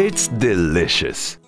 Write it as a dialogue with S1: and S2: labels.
S1: It's delicious.